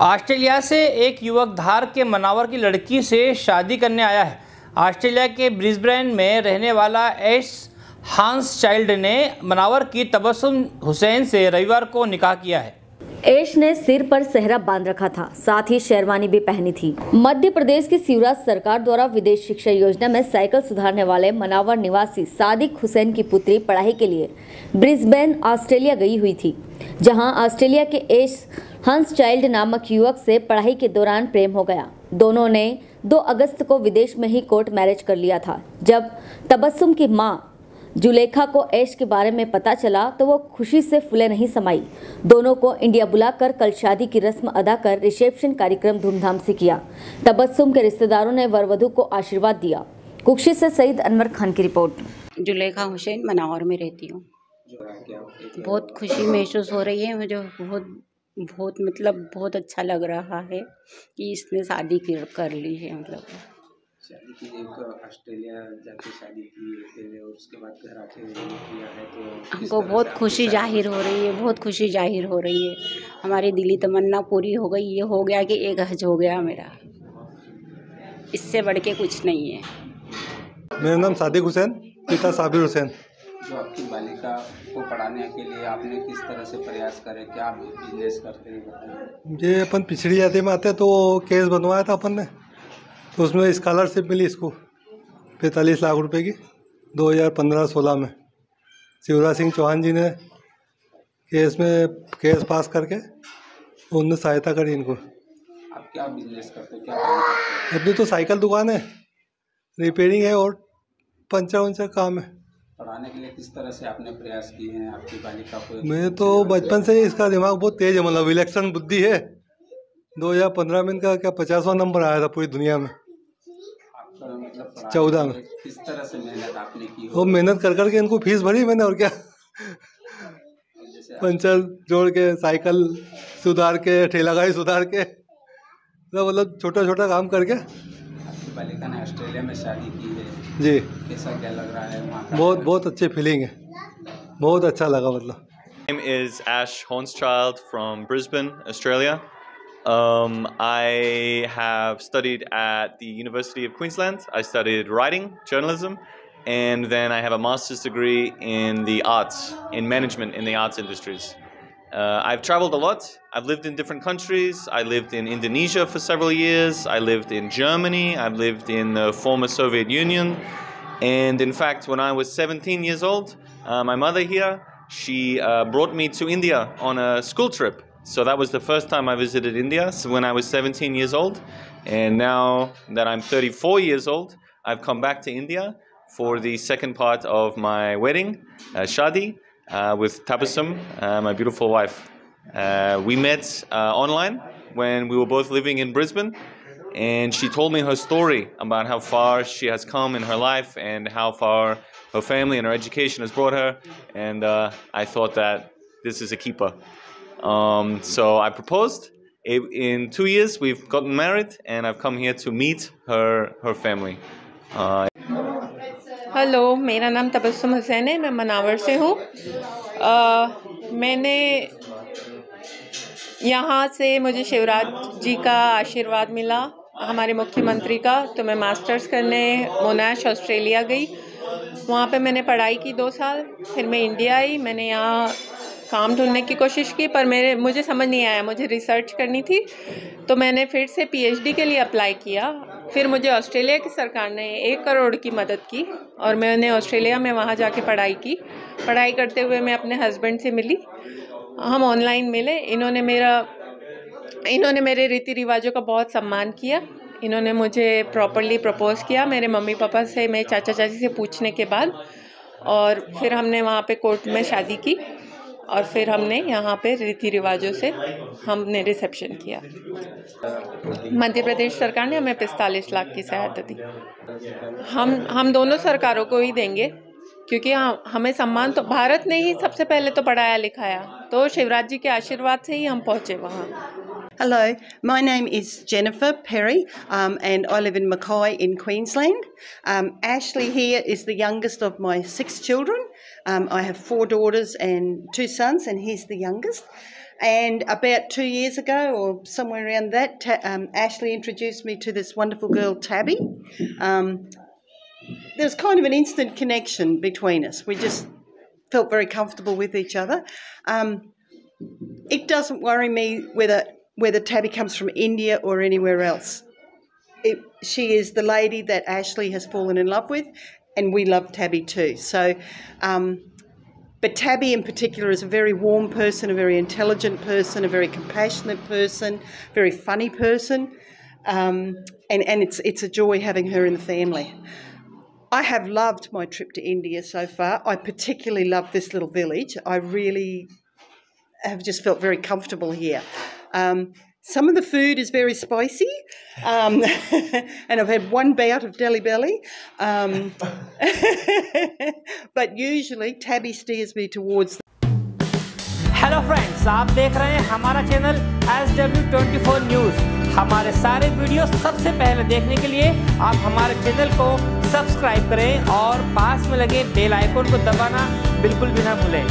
Australia से एक युवक धार के मनावर की लड़की से शादी करने आया है। ऑस्ट्रेलिया के ब्रिस्बेन में रहने वाला एस हांस चाइल्ड ने मनावर की तबसुम हुसैन से रविवार को निकाह किया है। ऐश ने सिर पर सहरा बाँध रखा था। साथ ही शेरवानी भी पहनी थी। मध्य प्रदेश की शिवराज सरकार द्वारा विदेश शिक्षा योजना में साइकिल सुधारने वाले मनावर निवासी सादिक हुसैन की पुत्री पढ़ाई के लिए ब्रिस्बेन, ऑस्ट्रेलिया गई हुई थी, जहाँ ऑस्ट्रेलिया के एश हंस चाइल्ड नामक युवक से पढ़ाई के दौरान प्रेम हो गया। दोनों ने 2 अगस्त को विदेश में ही कोर्ट मैरिज कर लिया था, जब तबस्सुम की माँ जुलेखा को ऐश के बारे में पता चला तो वो खुशी से फुले नहीं समाई। दोनों को इंडिया बुलाकर कल शादी की रस्म अदा कर रिसेप्शन कार्यक्रम धूमधाम से किया। तबस्सुम के रिश्तेदारों ने वर वधु को आशीर्वाद दिया। कुक्षी से सईद अनवर खान की रिपोर्ट। जुलेखा हुसैन मनावर में रहती हूँ। बहुत खुशी महसूस हो रही है। मुझे बहुत बहुत मतलब बहुत अच्छा लग रहा है कि इसने शादी कर ली है मतलब। शादी की एक ऑस्ट्रेलिया जाके शादी की फिर उसके बाद घर आके किया है तो हमको बहुत खुशी ज़ाहिर हो रही है बहुत खुशी ज़ाहिर हो रही है। हमारी दिली तमन्ना पूरी हो गई ये हो गया कि एक हज हो गया मेरा। इससे बढ़ के कुछ नहीं है। मेरा नाम सादिक हुसैन पिता साबिर हुसैन। जो आपकी बालिका को पढ़ाने के लिए आपने किस तरह से प्रयास करे क्या बिज़नेस करते हैं? ये अपन पिछड़ी जाति में आते तो केस बनवाया था अपन ने। तो उसमें स्कॉलरशिप मिली इसको पैंतालीस लाख रुपए की 2015-16 में। शिवराज सिंह चौहान जी ने केस में केस पास करके उनने सहायता करी इनको। आप क्या बिज़नेस करते हो? क्या अपनी तो साइकिल दुकान है रिपेयरिंग है और पंचर वंचर काम है। पढ़ाने के लिए किस तरह से आपने प्रयास किए हैं? आपकी बालिका को मैं तो बचपन से ही इसका दिमाग बहुत तेज है मतलब इलेक्शन बुद्धि है। 2015 में इनका क्या पचासवा नंबर आया था पूरी दुनिया में। चौदह में। किस तरह से मेहनत आपने की वो मेहनत कर करके इनको फ़ीस भरी मैंने और क्या? पंचर जोड़ के साइकिल सुधार के ठेला गाड़ी सुधार के तो मतलब छोटा छोटा काम करके। बालिका ने ऑस्ट्रेलिया में शादी की है। जी। कैसा क्या लग रहा है वहाँ बहुत बहुत अच्छी फीलिंग है। बहुत अच्छा लगा मतलब। Name is Ash Hornschild from Brisbane, Australia. Um, I have studied at the University of Queensland. I studied writing, journalism, and then I have a master's degree in the arts, in management in the arts industries. Uh, I've traveled a lot. I've lived in different countries. I lived in Indonesia for several years. I lived in Germany. I've lived in the former Soviet Union. And in fact, when I was 17 years old, uh, my mother here, she uh, brought me to India on a school trip. So that was the first time I visited India so when I was 17 years old. And now that I'm 34 years old, I've come back to India for the second part of my wedding, uh, Shadi, uh, with Tabassum, uh, my beautiful wife. Uh, we met uh, online when we were both living in Brisbane and she told me her story about how far she has come in her life and how far her family and her education has brought her. And uh, I thought that this is a keeper. Um, so I proposed. I- In two years, we've gotten married, and I've come here to meet her her family. Uh, hello मेरा नाम तबस्सुम हुसैन है मैं मनावर से हूँ अ, मैंने यहाँ से मुझे शिवराज जी का आशीर्वाद मिला हमारे मुख्यमंत्री का तो मैं मास्टर्स करने मोनाश ऑस्ट्रेलिया गई वहाँ पे मैंने पढ़ाई की दो साल फिर मैं इंडिया आई मैंने यहाँ काम ढूँढने की कोशिश की, पर मेरे, मुझे समझ नहीं आया। मुझे रिसर्च करनी थी तो मैंने फिर से पीएचडी के लिए अप्लाई किया। फिर मुझे ऑस्ट्रेलिया की सरकार ने एक करोड़ की मदद की, और मैंने ऑस्ट्रेलिया में वहाँ जाके पढ़ाई की। पढ़ाई करते हुए मैं अपने हस्बैंड से मिली। हम ऑनलाइन मिले। इन्होंने मेरा, इन्होंने मेरे रीति रिवाजों का बहुत सम्मान किया। इन्होंने मुझे प्रॉपरली प्रपोज किया। मेरे मम्मी पापा से, मेरे चाचा चाची से पूछने के बाद, और फिर हमने वहाँ पे कोर्ट में शादी की। और फिर हमने यहाँ पे रीति रिवाजों से हमने रिसेप्शन किया मध्य प्रदेश सरकार ने हमें पिस्तालीस लाख की सहायता दी हम हम दोनों सरकारों को ही देंगे क्योंकि हम हमें सम्मान तो भारत ने ही सबसे पहले तो पढ़ाया लिखाया तो शिवराज जी के आशीर्वाद से ही हम पहुँचे वहाँ Hello, my name is Jennifer Perry, um, and I live in Mackay in Queensland. Um, Ashley here is the youngest of my six children. Um, I have four daughters and two sons, and he's the youngest. And about two years ago, or somewhere around that, Ta- um, Ashley introduced me to this wonderful girl, Tabby. Um, kind of an instant connection between us. We just felt very comfortable with each other. Um, it doesn't worry me whether whether Tabby comes from India or anywhere else. It, she is the lady that Ashley has fallen in love with, and we love Tabby too. So, um, but Tabby in particular is a very warm person, a very intelligent person, a very compassionate person, very funny person, um, and and it's it's a joy having her in the family. I have loved my trip to India so far. I particularly love this little village. I really have just felt very comfortable here. Um, some of the food is very spicy, um, and I've had one bout of Delhi Belly. Um, but usually, Tabby steers me towards hello friends आप देख रहे हैं हमारा channel S W twenty four news हमारे सारे video सबसे पहले देखने के लिए आप हमारे चैनल को सब्सक्राइब करें और पास में लगे बेल आइकन को दबाना बिल्कुल भी ना भूलें